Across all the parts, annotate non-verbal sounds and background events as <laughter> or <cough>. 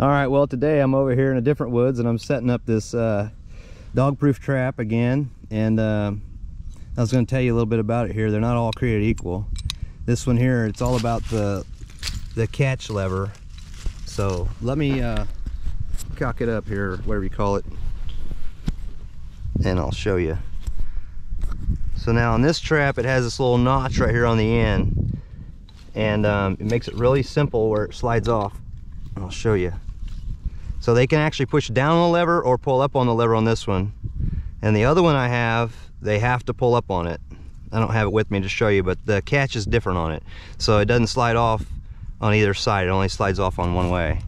All right, well today I'm over here in a different woods and I'm setting up this uh, dog-proof trap again. And uh, I was gonna tell you a little bit about it here. They're not all created equal. This one here, it's all about the, the catch lever. So let me uh, cock it up here, whatever you call it. And I'll show you. So now on this trap, it has this little notch right here on the end. And um, it makes it really simple where it slides off. I'll show you. So they can actually push down on the lever or pull up on the lever on this one. And the other one I have, they have to pull up on it. I don't have it with me to show you, but the catch is different on it. So it doesn't slide off on either side. It only slides off on one way.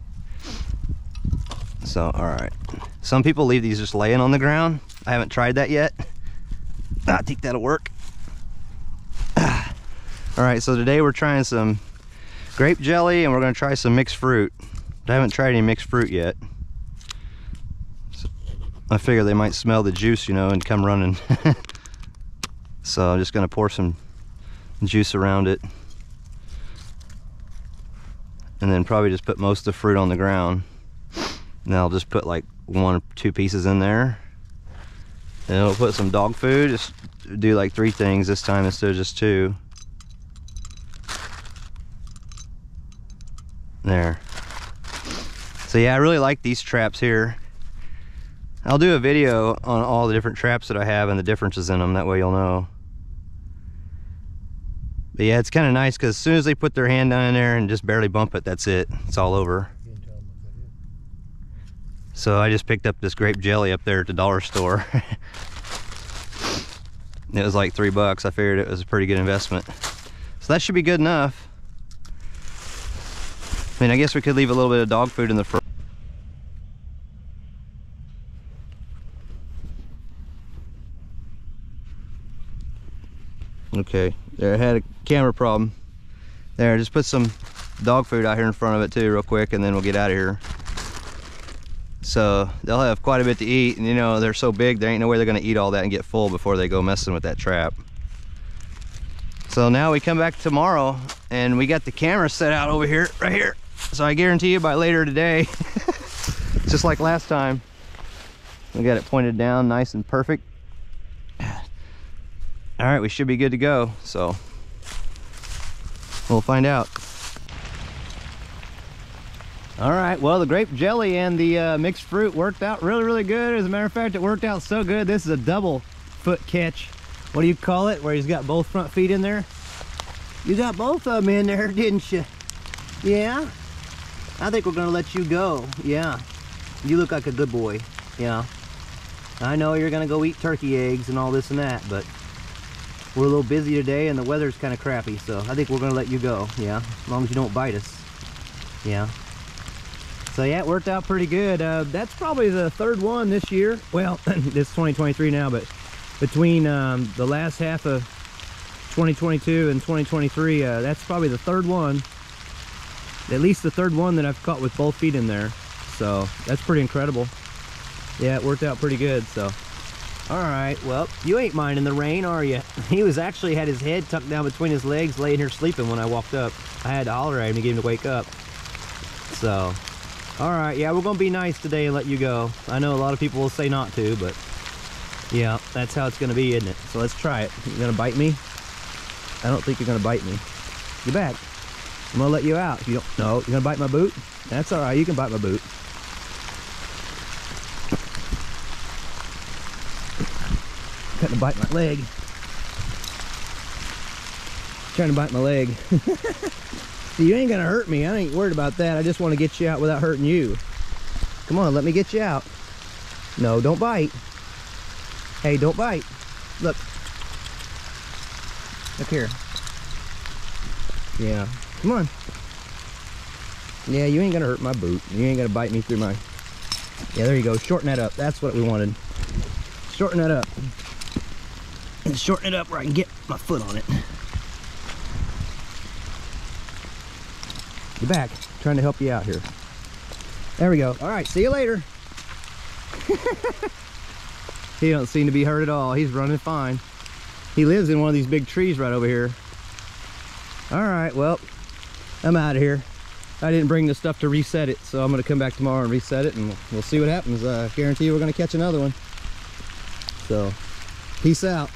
So, all right. Some people leave these just laying on the ground. I haven't tried that yet. <sighs> I think that'll work. <sighs> All right, so today we're trying some grape jelly and we're gonna try some mixed fruit. I haven't tried any mixed fruit yet. So I figure they might smell the juice, you know, and come running. <laughs> so I'm just gonna pour some juice around it. And then probably just put most of the fruit on the ground. And I'll just put like one or two pieces in there. And we'll put some dog food, just do like three things this time instead of just two. There. So yeah, I really like these traps here. I'll do a video on all the different traps that I have and the differences in them. That way you'll know. But yeah, it's kind of nice because as soon as they put their hand down in there and just barely bump it, that's it. It's all over. So I just picked up this grape jelly up there at the dollar store. <laughs> it was like three bucks. I figured it was a pretty good investment. So that should be good enough. I mean, I guess we could leave a little bit of dog food in the front. Okay, there I had a camera problem. There, just put some dog food out here in front of it too real quick and then we'll get out of here. So they'll have quite a bit to eat and you know, they're so big, there ain't no way they're gonna eat all that and get full before they go messing with that trap. So now we come back tomorrow and we got the camera set out over here, right here. So I guarantee you by later today, <laughs> just like last time, we got it pointed down nice and perfect. All right, we should be good to go. So we'll find out. All right, well, the grape jelly and the uh, mixed fruit worked out really, really good. As a matter of fact, it worked out so good. This is a double foot catch. What do you call it? Where he's got both front feet in there? You got both of them in there, <laughs> didn't you? Yeah? I think we're gonna let you go. Yeah. You look like a good boy. Yeah. I know you're gonna go eat turkey eggs and all this and that, but we're a little busy today and the weather's kind of crappy, so I think we're gonna let you go. Yeah. As long as you don't bite us. Yeah. So yeah, it worked out pretty good. Uh, that's probably the third one this year. Well, <laughs> it's 2023 now, but between um, the last half of 2022 and 2023, uh, that's probably the third one at least the third one that I've caught with both feet in there. So that's pretty incredible. Yeah, it worked out pretty good. So, all right. Well, you ain't minding the rain, are you? <laughs> He was actually had his head tucked down between his legs, laying here sleeping when I walked up. I had to holler at him to get him to wake up. So, all right. Yeah, we're gonna be nice today and let you go. I know a lot of people will say not to, but yeah, that's how it's gonna be, isn't it? So let's try it. You gonna bite me? I don't think you're gonna bite me. Get back. I'm gonna let you out. If you don't, no, you're gonna bite my boot? That's all right, you can bite my boot. Trying to bite my leg. Trying to bite my leg. <laughs> You ain't gonna hurt me. I ain't worried about that. I just want to get you out without hurting you. Come on, let me get you out. No, don't bite. Hey, don't bite. Look. Look here. Yeah. Come on. Yeah, you ain't gonna hurt my boot. You ain't gonna bite me through my... Yeah, there you go. Shorten that up. That's what we wanted. Shorten that up. And shorten it up where I can get my foot on it. Get back. Trying to help you out here. There we go. All right, see you later. <laughs> he don't seem to be hurt at all. He's running fine. He lives in one of these big trees right over here. All right, well, I'm out of here. I didn't bring the stuff to reset it, so I'm gonna come back tomorrow and reset it, and we'll, we'll see what happens. I guarantee you we're gonna catch another one. So, peace out.